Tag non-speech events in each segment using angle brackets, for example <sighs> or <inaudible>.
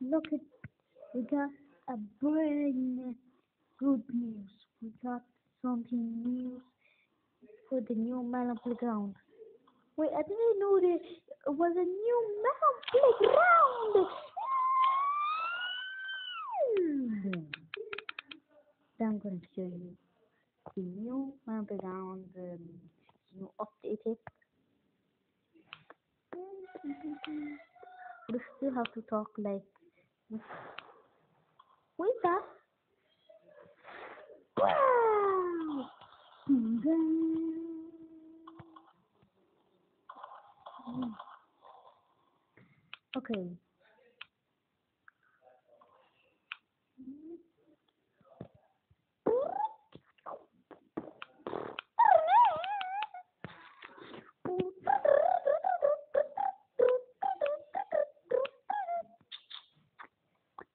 Look at, we got a brand good news. We got something new for the new Melon Playground. Wait, I didn't know there was a new Melon Playground. I'm to show you the new Melon Playground, um, new updated. We still have to talk like Wait that. Wow! <sighs> Okay.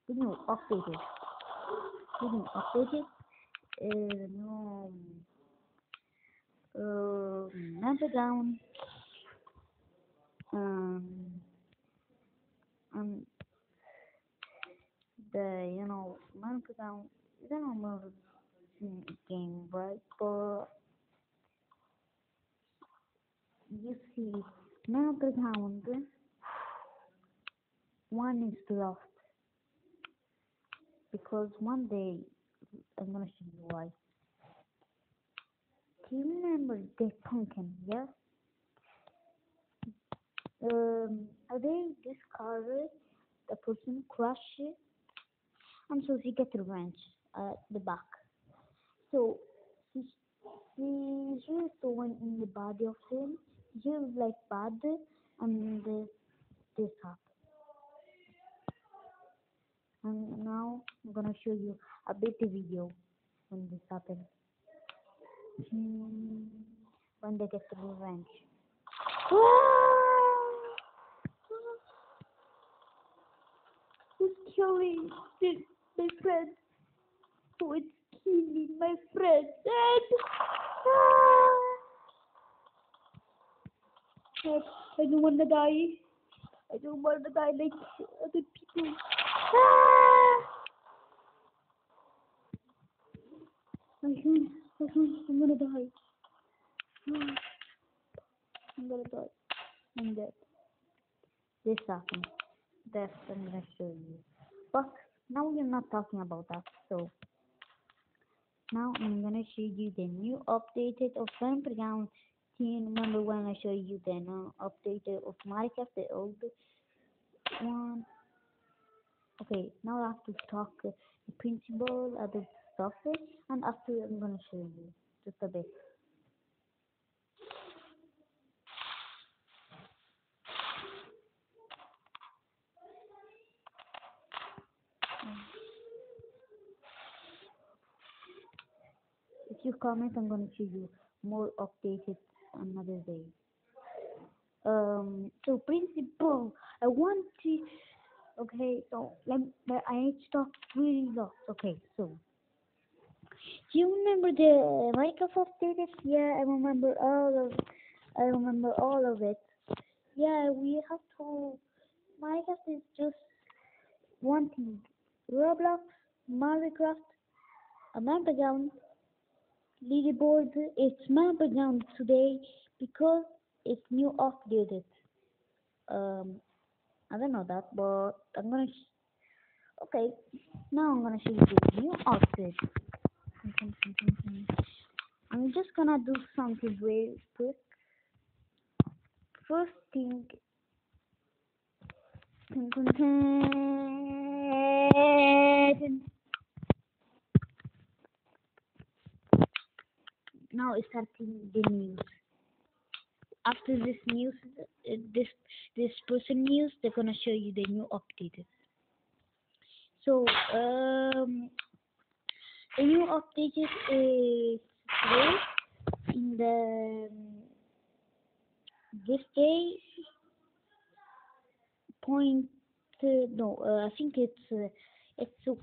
Didn't updated. Didn't updated. Uh, no. Uh, number down. Um. Um. The you know number down. is a normal game, right? But you see, number down. One is lost because one day I'm gonna show you why. Do you remember the pumpkin? Yeah. Um, they discovered the person crushed it, and so she get revenge at the back. So she she she thrown in the body of him. Was like bad, and uh, this happened. And now I'm gonna show you a bit video when this happens. Hmm, when they get the revenge. <gasps> Who's killing my friend? Who is killing my friend? I, I don't wanna die. I don't wanna die like other people. I'm gonna die. I'm gonna die. I'm dead. This happened. That's I'm gonna show you. But now we're not talking about that, so now I'm gonna show you the new updated of. Do you remember when I showed you the new updated of Minecraft, the old one? Okay, now I have to talk the principal, other stuff, and after I'm gonna show you just a bit. If you comment, I'm gonna show you more updated another day. Um, so principal, I want to. Okay, so let I need to talk really loud. Okay, so do you remember the Minecraft updated? Yeah, I remember all of. I remember all of it. Yeah, we have to. Minecraft is just one thing. Roblox, Minecraft, a Playground, leaderboard. It's Playground today because it's new updated. Um, I don't know that, but I'm gonna. Okay, now I'm gonna show you the new outfit. I'm just gonna do something very quick. First thing. Now it's starting the news. After this news, uh, this this person news, they're gonna show you the new updated. So um, the new updated is today. In the um, this day point uh, no uh, I think it's uh, it's uh,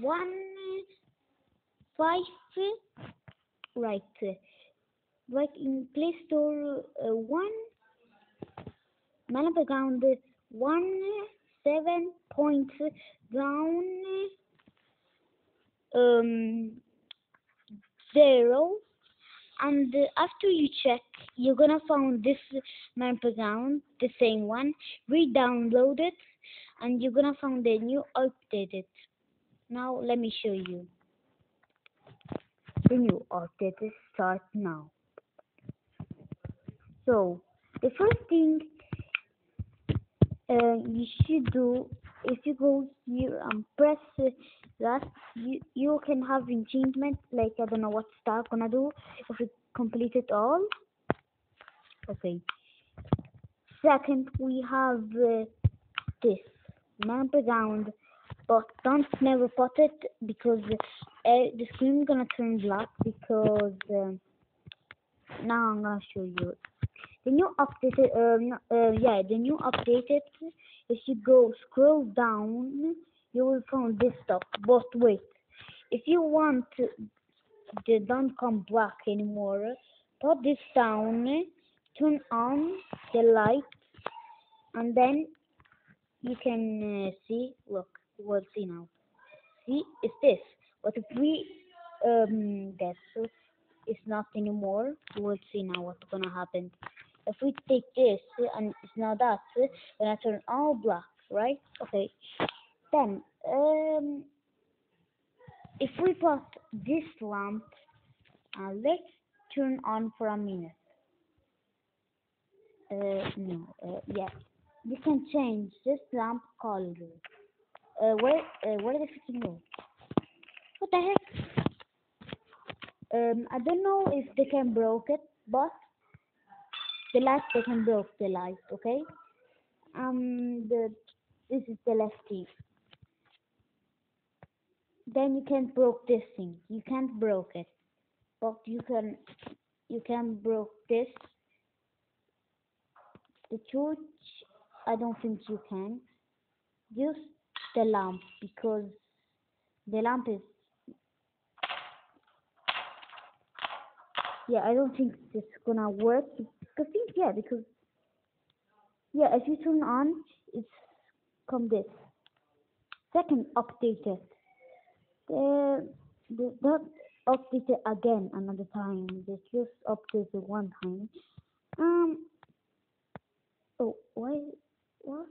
one five right right in Play Store uh, one Melon Playground one seven points down um zero and after you check you're gonna find this Marpagown, the same one re-download it and you're gonna find the new updated. Now let me show you. The new updated start now. So the first thing uh, you should do if you go here and press that you you can have enchantment like I don't know what star gonna do if you complete it all. Okay. Second we have uh, this. Number ground but don't never put it because uh, the screen gonna turn black because uh, now I'm gonna show you. The new updated um, uh, yeah the new updated if you go scroll down you will find this stuff but wait if you want the don't come black anymore. Put this down turn on the light and then you can uh, see look will see now. See it's this. But if we um that it's not anymore we'll see now what's gonna happen. If we take this and it's not that then I turn all black right? Okay then um if we put this lamp uh, let's turn on for a minute. Uh, no uh, yeah we can change this lamp color. Uh, where uh, where the freaking go? What the heck? Um I don't know if they can broke it but the light they can broke the light okay? Um the this is the left key then you can broke this thing. You can't broke it. But you can you can broke this. The torch I don't think you can. Use the lamp because the lamp is yeah I don't think it's gonna work. I think yeah because yeah if you turn on it's come this second updated the the not updated again another time. They just updated one time. Um oh why what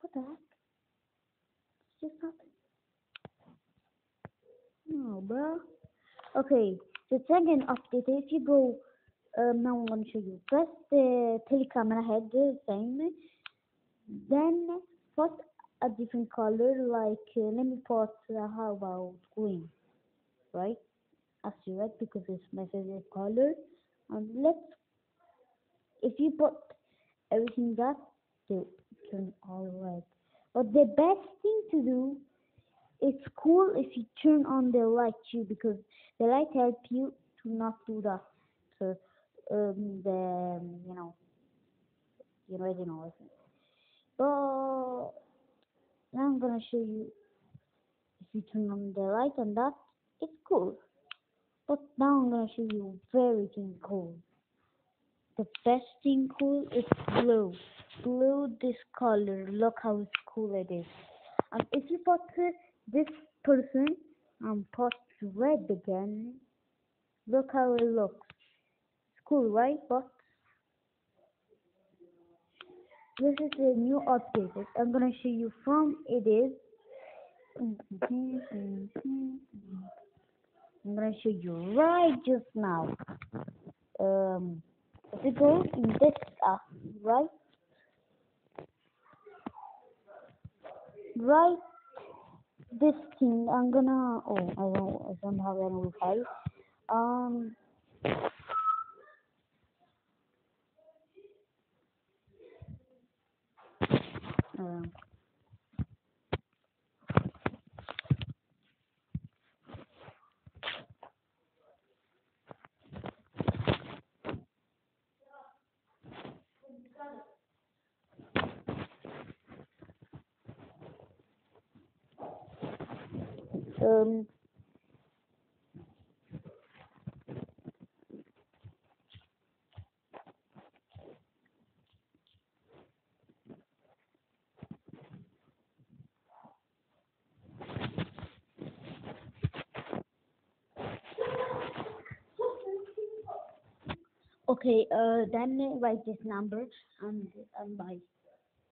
what the heck? It's just happened. No bro okay the second update if you go um, now I'm to show you press the telecamera head the same then put a different color like uh, let me put uh, how about green right? As you red because it's my favorite color. And let's if you put everything that to turn all red but the best thing to do it's cool if you turn on the light too because the light help you to not do that. So um the you know you already know but now I'm gonna show you if you turn on the light and that it's cool. But now I'm gonna show you very thing cool. The best thing cool is blue. Blue this color. Look how cool it is. And if you put this person and put red again look how it looks. It's cool right? But this is the new update I'm gonna show you from it is I'm gonna show you right just now. Um if you go in this app right right this thing I'm gonna oh I don't I don't have any um um Um, okay, uh, then write this number and, and bye.